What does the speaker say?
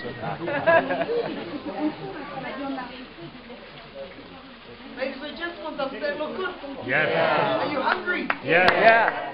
Ladies and gentlemen, does that look good? Yes. Are you hungry? Yes. Yeah.